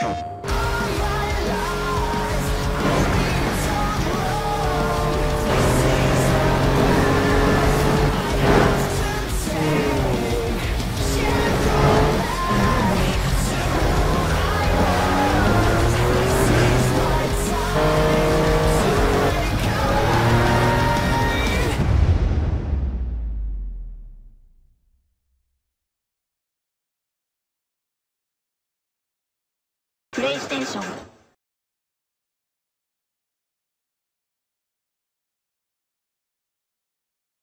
Oh. プレイステーション